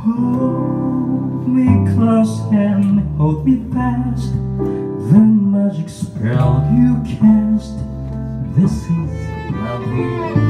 Hold me close and hold me fast The magic spell you cast This is love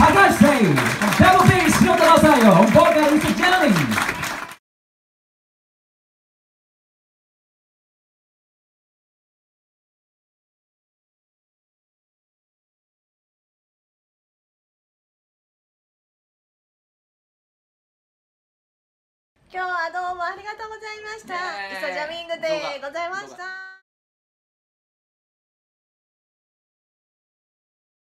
高橋さん、ダブルベー篠田正ボーカル、ラ今日はどうもありがとうございました。イソジャミングでございました。